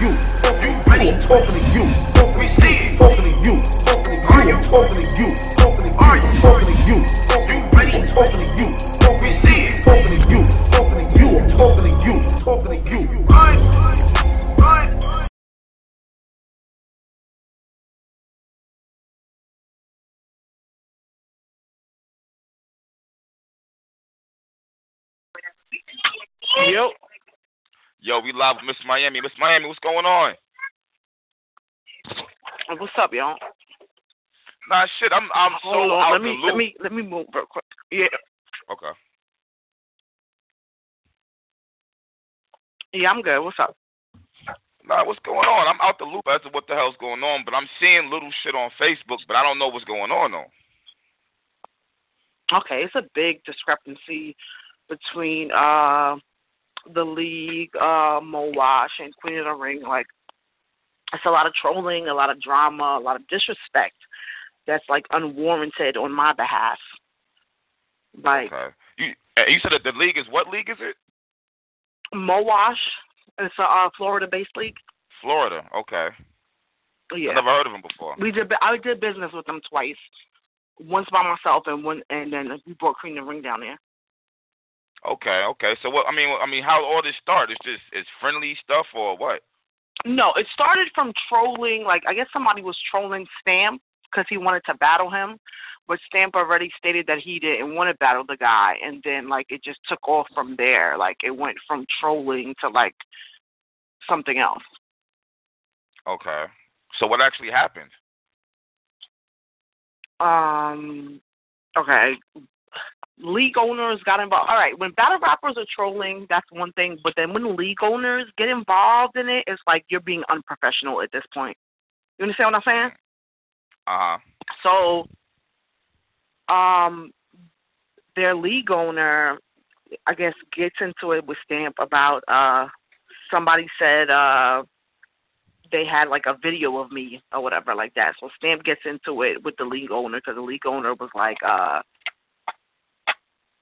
you. You, I'm talking to you. Talking to you. Talking to you. Talking to you. Talking to you. Talking to you. Yo, we live with Miss Miami. Miss Miami, what's going on? What's up, y'all? Nah, shit, I'm I'm Hold so on. out Let the me loop. let me let me move real quick. Yeah. Okay. Yeah, I'm good. What's up? Nah, what's going on? I'm out the loop as to what the hell's going on, but I'm seeing little shit on Facebook, but I don't know what's going on though. Okay, it's a big discrepancy between uh the league, uh Mo Wash and Queen of the Ring. Like it's a lot of trolling, a lot of drama, a lot of disrespect that's like unwarranted on my behalf. Like Okay. You uh, you said that the league is what league is it? Mo Wash, it's a uh, Florida based league. Florida. Okay. Yeah. I never heard of them before. We did. I did business with them twice. Once by myself, and one, and then we brought Queen of the Ring down there. Okay, okay. So what? I mean, I mean, how all this start? It's just it's friendly stuff or what? No, it started from trolling. Like I guess somebody was trolling Stamp because he wanted to battle him, but Stamp already stated that he didn't want to battle the guy, and then like it just took off from there. Like it went from trolling to like something else. Okay. So what actually happened? Um, okay. League owners got involved. All right, when battle rappers are trolling, that's one thing. But then when league owners get involved in it, it's like you're being unprofessional at this point. You understand what I'm saying? Uh huh. So, um, their league owner, I guess, gets into it with Stamp about uh, somebody said uh, they had like a video of me or whatever like that. So Stamp gets into it with the league owner because the league owner was like, uh,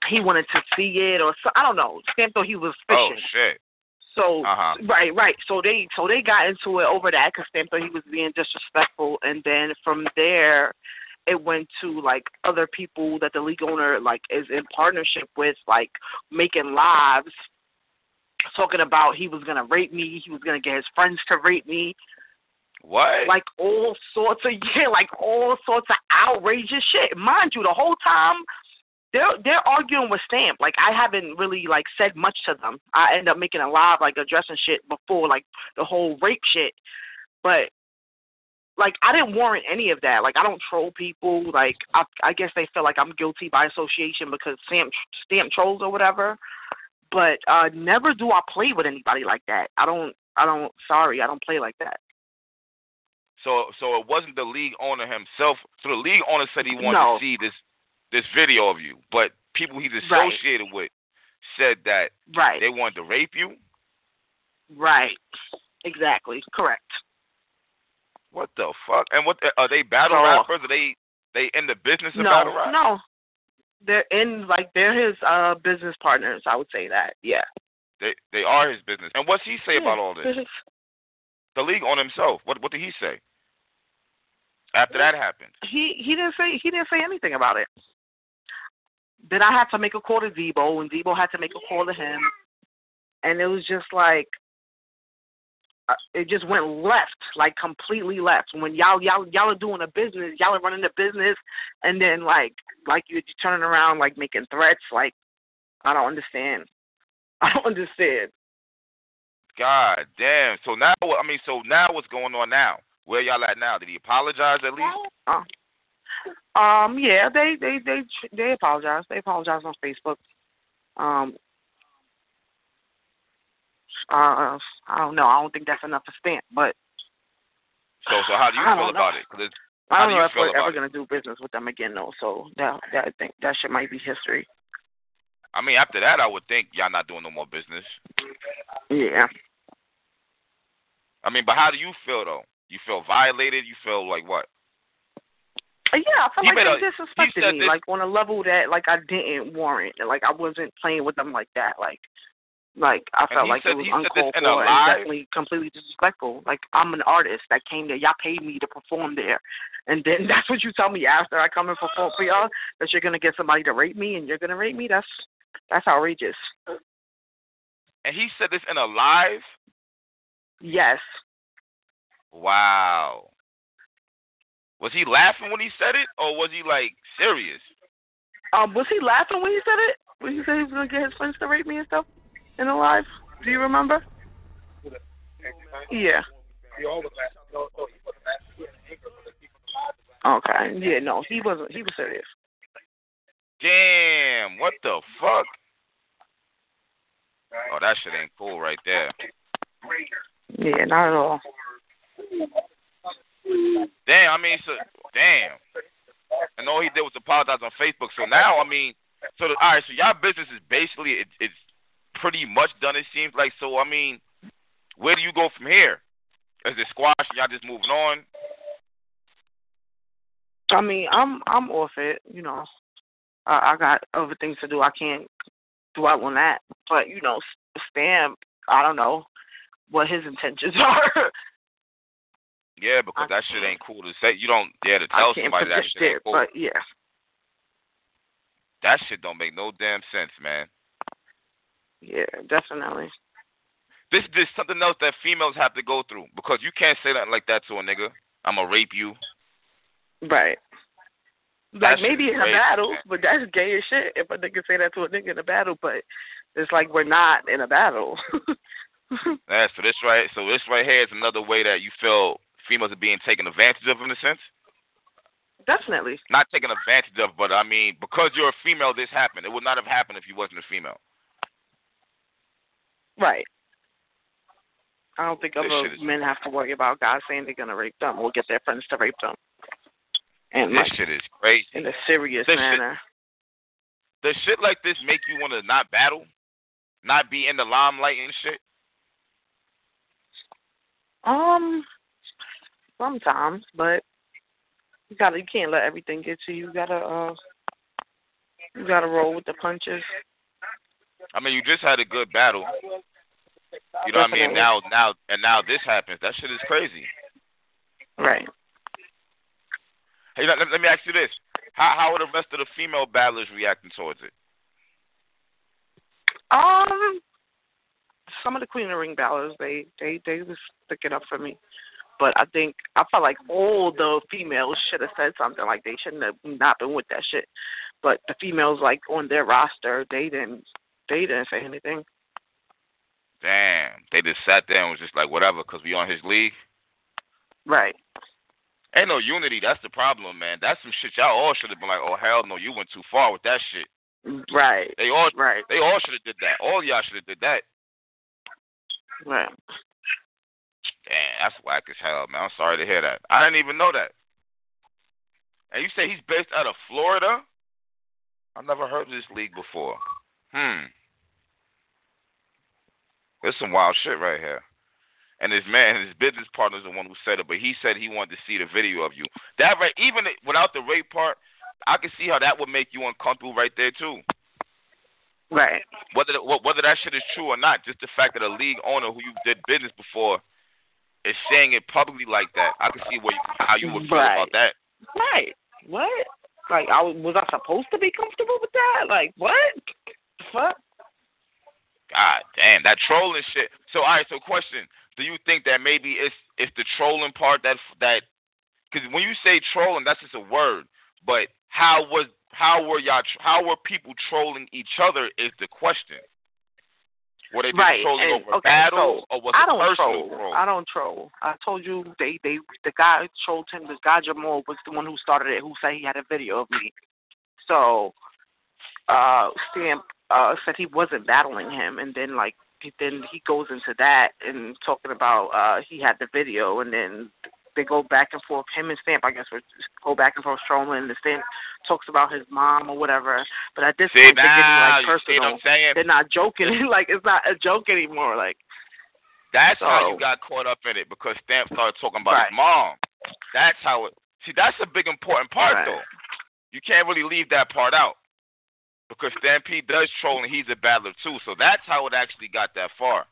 he wanted to see it or so, I don't know. Stamp thought he was fishing. Oh shit. So Uh-huh. right, right. So they so they got into it over that because Stamp thought he was being disrespectful, and then from there, it went to like other people that the league owner like is in partnership with, like making lives, talking about he was gonna rape me, he was gonna get his friends to rape me, What? like all sorts of yeah, like all sorts of outrageous shit. Mind you, the whole time they're they're arguing with Stamp. Like I haven't really like said much to them. I end up making a live like addressing shit before like the whole rape shit. But like I didn't warrant any of that. Like I don't troll people. Like I I guess they feel like I'm guilty by association because Stamp Stamp trolls or whatever. But uh never do I play with anybody like that. I don't I don't sorry, I don't play like that. So so it wasn't the league owner himself. So the league owner said he wanted No. to see this this video of you, but people he's Right. associated with said that Right. they wanted to rape you. Right. Exactly. Correct. What the fuck? And what are they battle So- rappers? Are they they in the business of No, battle rap? no. They're in like they're his uh business partners, I would say that. Yeah. They they are his business. And what's he say about all this? This The league on himself. What what did he say? After that happened. He he didn't say he didn't say anything about it. Then I had to make a call to Debo and Debo had to make a call to him. And it was just like uh, it just went left, like completely left. When y'all y'all y'all are doing a business, y'all are running a business, and then like like you're turning around like making threats. Like I don't understand. I don't understand. God damn. So now I mean so now what's going on now? Where y'all at now? Did he apologize at least? Uh, um, yeah, they they they they apologize. They apologize on Facebook. Um, uh, I don't know. I don't think that's enough to stamp, but So so how do you feel know. about it? 'Cause it's, I don't do know if we're ever it? gonna do business with them again, though. So that that I think that shit might be history. I mean after that I would think y'all not doing no more business. Yeah. I mean, but how do you feel though? You feel violated? You feel like what? Yeah, I feel He like they disrespected me, this- like on a level that like I didn't warrant. Like I wasn't playing with them like that. Like Like I felt like said- it was he said this uncalled for and definitely completely disrespectful. Like I'm an artist that came there. Y'all paid me to perform there, and then that's what you tell me after I come and perform for y'all that you're gonna get somebody to rape me and you're gonna rape me. That's that's outrageous. And he said this in a live. Yes. Wow. Was he laughing when he said it, or was he like serious? Um, was he laughing when he said it? When he said he was gonna get his friends to rape me and stuff in the live? Do you remember? Yeah. Okay. Yeah. No, he wasn't. He was serious. Damn, what the fuck? Oh, that shit ain't cool right there. Yeah, not at all. Damn, I mean, so damn. And all he did was apologize on Facebook. So now, I mean, so the, all right, so y'all business is basically it, it's pretty much done. It seems like. So I mean, where do you go from here? Is it squash? Y'all just moving on? I mean, I'm I'm off it. You know, I, I got other things to do. I can't dwell on that. But you know, S- Stamp. I don't know what his intentions are. Yeah, because I that shit ain't cool to say. You don't dare to tell somebody that shit ain't cool. but yeah, That shit don't make no damn sense, man. yeah, definitely. This this something else that females have to go through because you can't say nothing like that to a nigga. I'ma rape you. Right. That Like maybe is in a battle, man. but that's gay as shit if a nigga say that to a nigga in a battle, but it's like we're not in a battle. Yeah, so this right so this right here is another way that you feel females are being taken advantage of in a sense. Definitely. Not taken advantage of, but I mean, because you're a female, this happened. It would not have happened if you wasn't a female. Right. I don't think other men have to worry about guys saying they're gonna rape them or get their friends to rape them. And This like shit is crazy. in a serious This shit- manner. Does shit like this make you want to not battle, not be in the limelight and shit? Um, sometimes, but you gotta you can't let everything get to you. You gotta uh, you gotta roll with the punches. I mean, you just had a good battle. You know what I mean? Definitely. Now, now, and now this happens. That shit is crazy. Right. Hey, let, let me ask you this: How how are the rest of the female battlers reacting towards it? Um, some of the Queen of the Ring battlers, they they they was sticking up for me, but I think I felt like all the females should have said something. Like they shouldn't have not been with that shit. But the females like on their roster, they didn't they didn't say anything. Damn, they just sat there and was just like, whatever, because we on his league. Right. Ain't no unity. That's the problem, man. That's some shit y'all all should have been like, oh hell no, you went too far with that shit. Right. They all Right. they all should have did that. All y'all should have did that. Right. Damn, that's whack as hell, man. I'm sorry to hear that. I didn't even know that. And you say he's based out of Florida? I've never heard of this league before. Hmm. There's some wild shit right here. And his man, his business partner is the one who said it, but he said he wanted to see the video of you. That right, even without the rape part, I can see how that would make you uncomfortable right there too. Right. Whether whether that shit is true or not, just the fact that a league owner who you did business before is saying it publicly like that, I can see where you, how you would feel Right. about that. Right. What? Like I was, was I supposed to be comfortable with that? Like what? The fuck? God damn, that trolling shit. So, all right. So, question: Do you think that maybe it's it's the trolling part that that? Because when you say trolling, that's just a word. But how was how were y'all how were people trolling each other is the question. Were they Right, trolling and- over okay, battles, so or was I don't personal troll. I don't troll. I told you they they the guy who trolled him. This guy Jamal was the one who started it. Who said he had a video of me. So, uh, Stamp uh said he wasn't battling him, and then like he- then he goes into that and talking about uh he had the video, and then they go back and forth. Him and Stamp, I guess, would go back and forth trolling. And the Stamp talks about his mom or whatever. But at this See point, they're getting like you see what personal. They're not joking. like it's not a joke anymore. Like That's how you got caught up in it because Stamp started talking about Right. his mom. That's how it. See, that's a big important part Right. though. You can't really leave that part out. because Stampede does troll and he's a battler too. So that's how it actually got that far.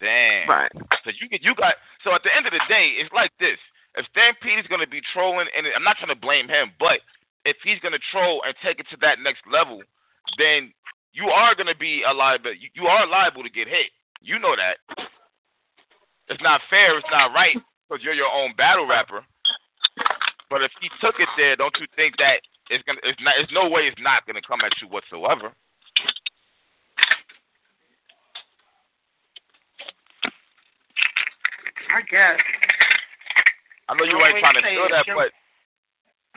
Damn. Right. So you get you got so at the end of the day, it's like this. If Stampede is gonna be trolling, and I'm not trying to blame him, but if he's gonna troll and take it to that next level, then you are gonna be a liable. You are liable to get hit. You know that. It's not fair. It's not right because you're your own battle rapper. But if he took it there, don't you think that it's gonna? It's not. It's no way it's not gonna come at you whatsoever. I guess. I know you Always ain't trying to say do that, guilty. but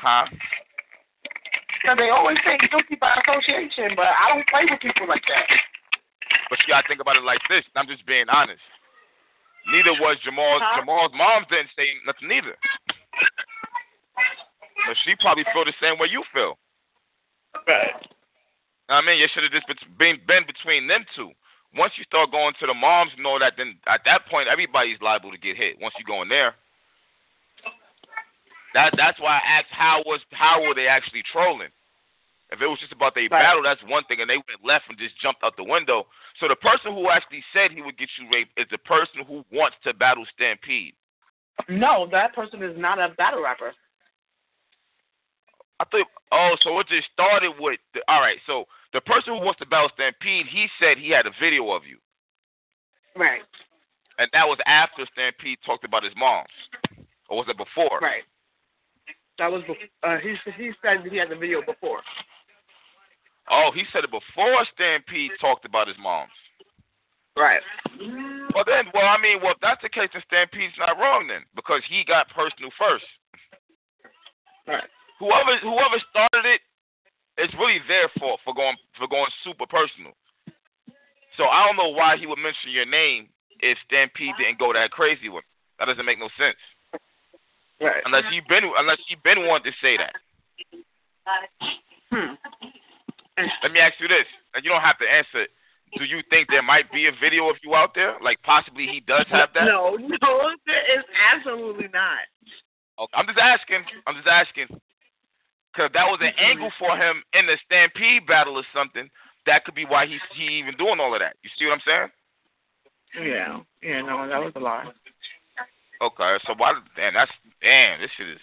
huh? Because they always say guilty by association, but I don't play with people like that. But you gotta think about it like this. I'm just being honest. Neither was Jamal's. Huh? Jamal's mom didn't say nothing either. So she probably feel the same way you feel. Right. I mean, you should have just been been between them two. Once you start going to the moms and all that, then at that point everybody's liable to get hit. Once you go in there, that that's why I asked how was how were they actually trolling? If it was just about their Right. battle, that's one thing, and they went left and just jumped out the window. So the person who actually said he would get you raped is the person who wants to battle Stampede. No, that person is not a battle rapper. I think. oh, so it just started with, the, all right. So the person who wants to battle Stampede, he said he had a video of you. Right. And that was after Stampede talked about his moms. Or was it before? Right. That was bef- uh, he he said he had the video before. Oh, he said it before Stampede talked about his moms. Right. Well then, well I mean, well if that's the case, then Stampede's not wrong then, because he got personal first. Right. Whoever whoever started it, it's really their fault for going super personal. So I don't know why he would mention your name if Stampede didn't go that crazy with. Him. That doesn't make no sense. Right. Unless he been unless he been wanting to say that. Hmm. Let me ask you this, and you don't have to answer. it. Do you think there might be a video of you out there? Like possibly he does have that. No, no, there is absolutely not. Okay, I'm just asking. I'm just asking. Because that was an angle for him in the Stampede battle or something. That could be why he's he even doing all of that. You see what I'm saying? Yeah. Yeah. No, that was a lie. Okay, so why? Damn, that's damn. This shit is.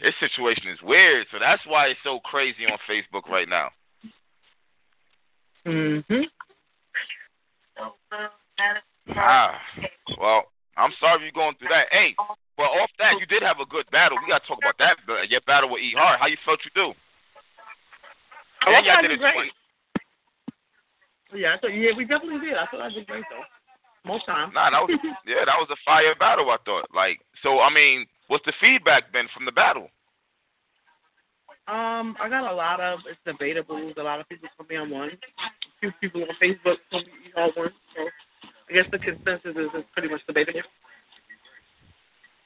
This situation is weird. So that's why it's so crazy on Facebook right now. Mhm. Ah, well, I'm sorry you're going through that. Hey, well, off that, you did have a good battle. We got to talk about that. but Your battle with E Hart. How you felt you do? Oh, Yeah, I y'all thought did I it did twice. great. Yeah, I thought, yeah, we definitely did. I thought I did great though. Most times. Nah, that was yeah, that was a fire battle. I thought. Like, so I mean, what's the feedback been from the battle? Um, I got a lot of it's debatable. A lot of people put me on one. A few people on Facebook put me on one. So I guess the consensus is it's pretty much debatable.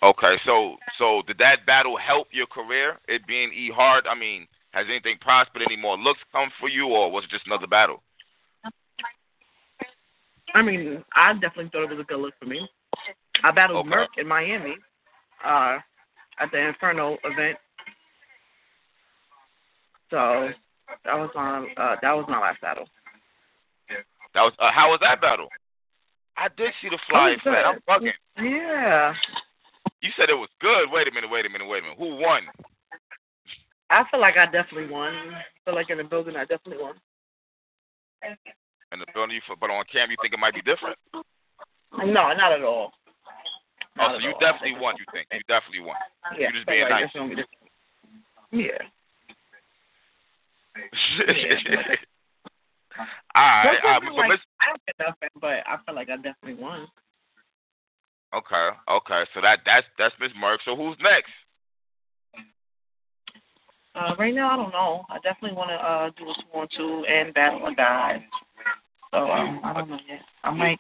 Okay, so so did that battle help your career? It being E Hart. I mean, has anything prospered? Any more looks come for you, or was it just another battle? I mean, I definitely thought it was a good look for me. I battled Okay. Merc in Miami, uh, at the Inferno event. So that was my uh, that was my last battle. That was uh, how was that battle? I did see the flyer for. I'm bugging. Yeah, You said it was good. Wait a minute. Wait a minute. Wait a minute. Who won? I feel like I definitely won. I feel like in the building I definitely won. In the building, you but on cam, you think it might be different? No, not at all. Oh, so at you all. definitely won. You think you definitely won? Yeah, you just being like nice. it's be different. Yeah. all right. All right. But like I don't get nothing, but I feel like I definitely won. Okay. Okay. So that that's that's Miss Merck. So who's next? Uh, right now, I don't know. I definitely want to uh, do a two on two and battle a guy. So um, I don't know yet. I might.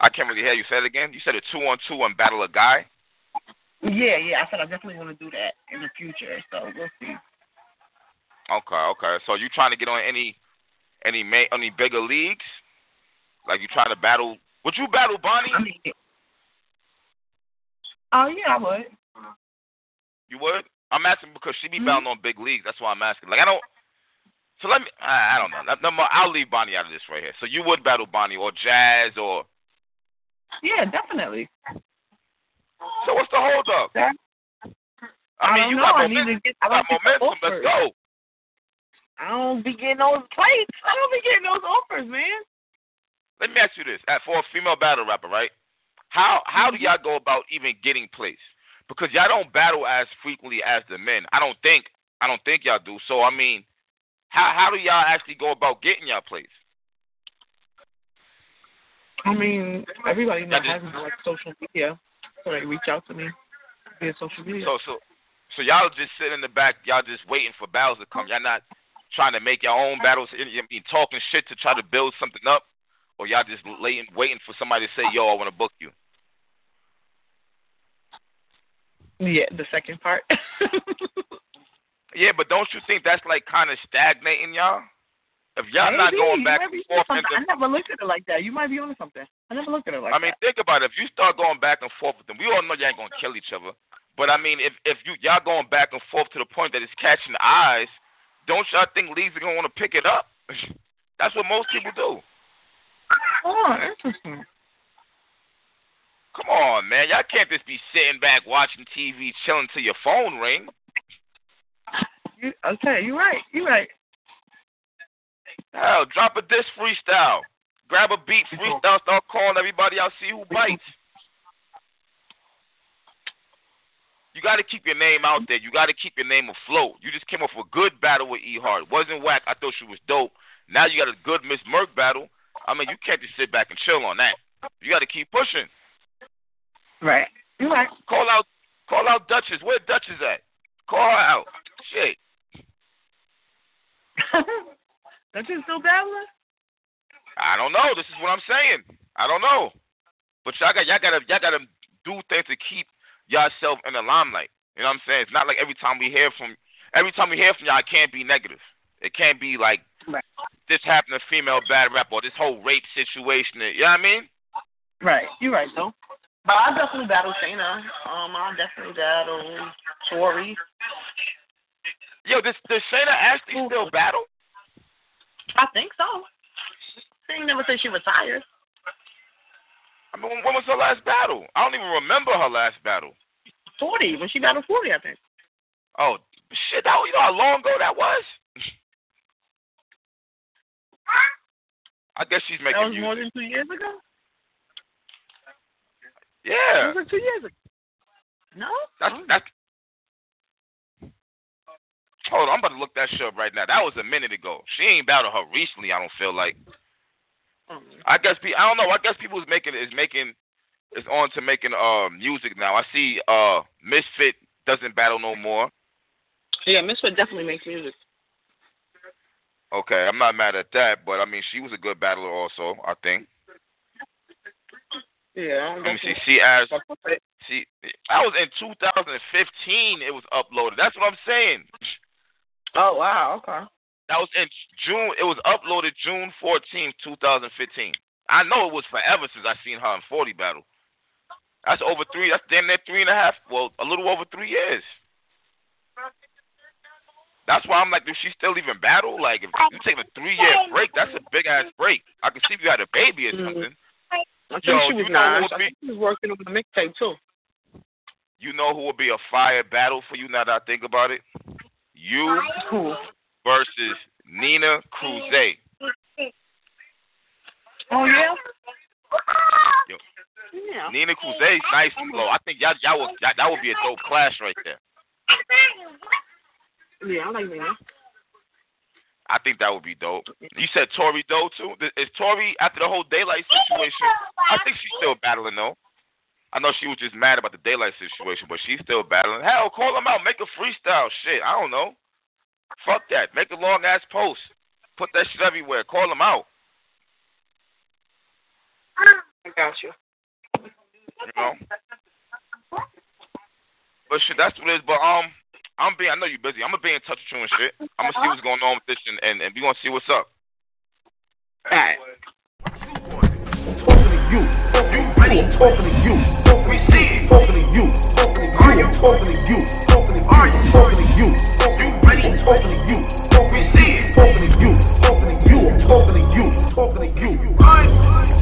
I can't really hear you. Say it again. You said a two on two and battle a guy. Yeah, yeah. I said I definitely want to do that in the future. So we'll see. Okay. Okay. So you trying to get on any any ma- any bigger leagues? Like you trying to battle? Would you battle Bonnie? I mean, oh yeah, I would. You would? I'm asking because she be Mhm. bound on big leagues. That's why I'm asking. Like I don't. So let me. I, I don't know. No, no, I'll leave Bonnie out of this right here. So you would battle Bonnie or Jazz or. Yeah, definitely. So what's the hold up? That- I mean, don't you know. got I momentum. need to get. I got don't get the momentum. Let's go. I don't be getting those plates. I don't be getting those offers, man. Let me ask you this: Uh, for a female battle rapper, right? How how Mm-hmm. do y'all go about even getting placed? Because y'all don't battle as frequently as the men. I don't think I don't think y'all do. So I mean, how how do y'all actually go about getting y'all placed? I mean, everybody That now has like social media, so they reach out to me via social media. So so so y'all just sit in the back, y'all just waiting for battles to come. Y'all not trying to make your own battles. I mean, talking shit to try to build something up, or y'all just waiting waiting for somebody to say, "Yo, I want to book you." yeah, the second part. Yeah, but don't you think that's like kind of stagnating y'all? If y'all not Maybe. going back and forth, into. I never looked at it like that. You might be on something. I never looked at it like that. I mean, that. think about it. If you start going back and forth with them, we all know you ain't gonna kill each other. But I mean, if if you y'all going back and forth to the point that it's catching eyes, don't y'all think leagues are gonna want to pick it up? That's what most people do. Oh, interesting. Come on, man. Y'all can't just be sitting back watching TV, chilling till your phone ring. You, okay, you're right. You're right. Hell, drop a disc freestyle. Grab a beat freestyle, start calling everybody out, see who bites. You got to keep your name out there. You got to keep your name afloat. You just came off a good battle with E Hart. Wasn't whack. I thought she was dope. Now you got a good Miss Merck battle. I mean, you can't just sit back and chill on that. You got to keep pushing. Right. Right. Call out, call out Duchess. Where Duchess at? Call her out. Shit. You still battling? I don't know. This is what I'm saying. I don't know. But y'all got y'all gotta y'all gotta do things to keep yourself in the limelight. You know what I'm saying? It's not like every time we hear from every time we hear from y'all it can't be negative. It can't be like Right. this happened to female bad rap or this whole rape situation. You know what I mean? Right. You're right, though. But I definitely battle Shayna. Um, I definitely battle Tori. Yo, this does Shayna Ashley still battle? I think so. She ain't never said she retired. I mean, when, when was her last battle? I don't even remember her last battle. 40, when she battled 40, I think. Oh shit! That you know how long ago that was? I guess she's making That was music. more than two years ago? yeah. That was like two years ago. No? That's Oh. that's. Hold on, I'm about to look that shit up right now. That was a minute ago. She ain't battled her recently. I don't feel like. Um, I guess pe- I don't know. I guess people is making is making is on to making uh music now. I see uh Misfit doesn't battle no more. yeah, Misfit definitely makes music. Okay, I'm not mad at that, but I mean she was a good battler also. I think. Yeah, Let me see. See as see, I was in 2015. It was uploaded. That's what I'm saying. Oh, wow, okay. That was in June. It was uploaded June 14th, 2015. I know it was forever since I seen her in 40 battle. That's over three. That's damn near three and a half. Well, a little over three years. That's why I'm like, does she still even battle? Like, if you take a three year break, that's a big ass break. I can see if you had a baby or Mhm. something. I think Yo, she was you know nice. what would I think she was working on the mixtape, too. You know who would be a fire battle for you now that I think about it? You Cool. versus Nina Cruz. Oh, yeah? Yo. Yeah. Nina Cruz, nice and low. I think y'all, y'all would, that, that would be a dope clash right there. Yeah, I like that. I think that would be dope. You said Tori Doe too. Is Tori after the whole daylight situation? I think she's still battling though. I know she was just mad about the daylight situation, but she's still battling. Hell, call them out. Make a freestyle. Shit, I don't know. Fuck that. Make a long ass post. Put that shit everywhere. Call them out. I got you. You know. But shit, that's what it is. But um, I'm being. I know you're busy. I'm gonna be in touch with you and shit. I'm gonna see what's going on with this and and, and we gonna see what's up. All right. talking to you. You ready? Talking to you. Talking to you. Talking to you. Talking to you. Talking to you. Talking to talking to you. I'm talking to you. You ready? I'm talking to you. We see it. Talking to you. Talking to you. I'm talking to you. Talking to you.